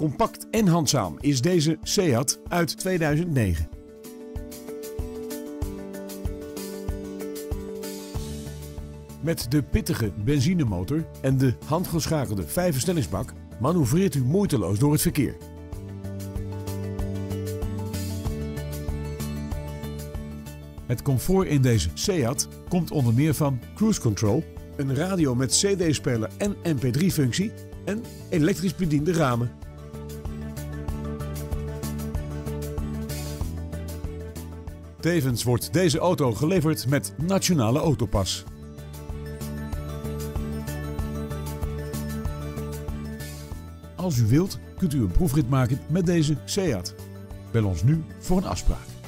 Compact en handzaam is deze Seat uit 2009. Met de pittige benzinemotor en de handgeschakelde vijfversnellingsbak manoeuvreert u moeiteloos door het verkeer. Het comfort in deze Seat komt onder meer van cruise control, een radio met CD-speler en MP3-functie en elektrisch bediende ramen. Tevens wordt deze auto geleverd met nationale autopas. Als u wilt, kunt u een proefrit maken met deze Seat. Bel ons nu voor een afspraak.